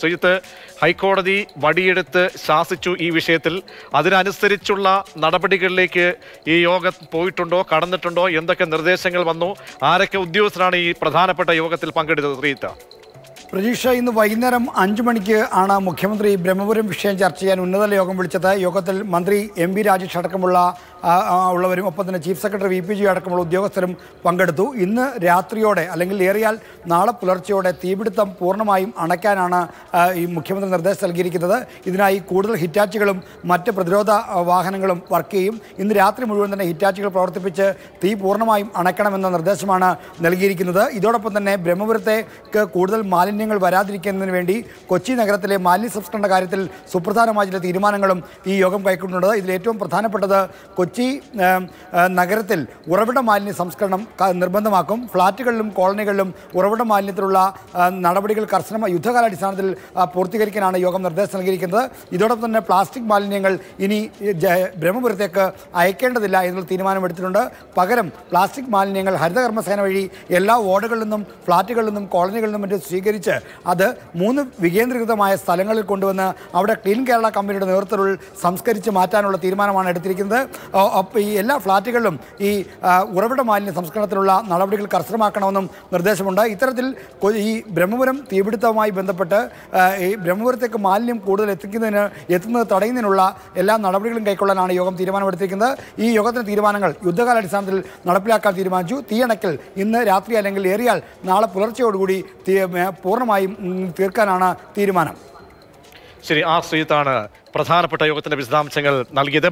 ശ്രീജിത്ത് ഹൈക്കോടതി വടിയെടുത്ത് ശാസിച്ചു ഈ വിഷയത്തിൽ. അതിനനുസരിച്ചുള്ള നടപടികളിലേക്ക് ഈ യോഗം പോയിട്ടുണ്ടോ കടന്നിട്ടുണ്ടോ എന്തൊക്കെ നിർദ്ദേശങ്ങൾ വന്നു ആരൊക്കെ ഉദ്യോഗസ്ഥരാണ് ഈ പ്രധാനപ്പെട്ട യോഗത്തിൽ പങ്കെടുത്തത് ശ്രീജിത്ത്? പ്രതീക്ഷ ഇന്ന് വൈകുന്നേരം അഞ്ചു മണിക്ക് ആണ് മുഖ്യമന്ത്രി ബ്രഹ്മപുരം വിഷയം ചർച്ച ചെയ്യാൻ ഉന്നതതല യോഗം വിളിച്ചത്. യോഗത്തിൽ മന്ത്രി എം രാജേഷ് അടക്കമുള്ള ഉള്ളവരും ഒപ്പം തന്നെ chief secretary V P G അടക്കമുള്ള ഉദ്യോഗസ്ഥരും പങ്കെടുത്തു. ഇന്ന് രാത്രിയോടെ അല്ലെങ്കിൽ ഏറിയാൽ നാളെ പുലർച്ചെയോടെ തീപിടുത്തം പൂർണമായും അണയ്ക്കാനാണ് ഈ മുഖ്യമന്ത്രി നിർദ്ദേശം നൽകിയിരിക്കുന്നത്. ഇതിനായി കൂടുതൽ ഹിറ്റാച്ചുകളും മറ്റ് പ്രതിരോധ വാഹനങ്ങളും വർക്ക് ചെയ്യും. ഇന്ന് രാത്രി മുഴുവൻ തന്നെ ഹിറ്റാച്ചുകൾ പ്രവർത്തിപ്പിച്ച് തീ പൂർണമായും അണയ്ക്കണമെന്ന നിർദ്ദേശമാണ് നൽകിയിരിക്കുന്നത്. ഇതോടൊപ്പം തന്നെ ബ്രഹ്മപുരത്തേക്ക് കൂടുതൽ മാലിന്യങ്ങൾ വരാതിരിക്കുന്നതിന് വേണ്ടി കൊച്ചി നഗരത്തിലെ മാലിന്യ സംസ്കരണ കാര്യത്തിൽ സുപ്രധാനമായ ചില തീരുമാനങ്ങളും ഈ യോഗം കൈക്കൊണ്ടുണ്ട് ഇതിൽ ഏറ്റവും പ്രധാനപ്പെട്ടത് കൊച്ചി ഏ, നഗരത്തിൽ ഉറവിട മാലിന്യ സംസ്കരണം നിർബന്ധമാക്കും. ഫ്ളാറ്റുകളിലും കോളനികളിലും ഉറവിട മാലിന്യത്തിലുള്ള നടപടികൾ കർശനമായി യുദ്ധകാലാടിസ്ഥാനത്തിൽ പൂർത്തീകരിക്കാനാണ് യോഗം നിർദ്ദേശം നൽകിയിരിക്കുന്നത്. ഇതോടൊപ്പം തന്നെ പ്ലാസ്റ്റിക് മാലിന്യങ്ങൾ ഇനി ബ്രഹ്മപുരത്തേക്ക് അയക്കേണ്ടതില്ല എന്നുള്ള തീരുമാനമെടുത്തിട്ടുണ്ട്. പകരം പ്ലാസ്റ്റിക് മാലിന്യങ്ങൾ ഹരിതകർമ്മസേന വഴി എല്ലാ വാർഡുകളിൽ നിന്നും ഫ്ളാറ്റുകളിൽ നിന്നും കോളനികളിൽ നിന്നും മറ്റും സ്വീകരിച്ച് അത് മൂന്ന് വികേന്ദ്രീകൃതമായ സ്ഥലങ്ങളിൽ കൊണ്ടുവന്ന് അവിടെ ക്ലീൻ കേരള കമ്പനിയുടെ നേതൃത്വത്തിൽ സംസ്കരിച്ച് മാറ്റാനുള്ള തീരുമാനമാണ് എടുത്തിരിക്കുന്നത്. ഈ എല്ലാ ഫ്ളാറ്റുകളിലും ഈ ഉറവിട മാലിന്യ സംസ്കരണത്തിനുള്ള നടപടികൾ കർശനമാക്കണമെന്നും നിർദ്ദേശമുണ്ട്. ഇത്തരത്തിൽ ഈ ബ്രഹ്മപുരം തീപിടുത്തവുമായി ബന്ധപ്പെട്ട് ഈ ബ്രഹ്മപുരത്തേക്ക് മാലിന്യം കൂടുതൽ എത്തിക്കുന്നതിന് എത്തുന്നത് തടയുന്നതിനുള്ള എല്ലാ നടപടികളും കൈക്കൊള്ളാനാണ് യോഗം തീരുമാനമെടുത്തിരിക്കുന്നത്. ഈ യോഗത്തിന്റെ തീരുമാനങ്ങൾ യുദ്ധകാലാടിസ്ഥാനത്തിൽ നടപ്പിലാക്കാൻ തീരുമാനിച്ചു. തീയണക്കൽ ഇന്ന് രാത്രി അല്ലെങ്കിൽ ഏറിയാൽ നാളെ പുലർച്ചയോടുകൂടി പൂർണമായും തീർക്കാനാണ് തീരുമാനം. ശരി ആ ശ്രീജിത്താണ് പ്രധാനപ്പെട്ട യോഗത്തിന്റെ വിശദാംശങ്ങൾ നൽകിയത്.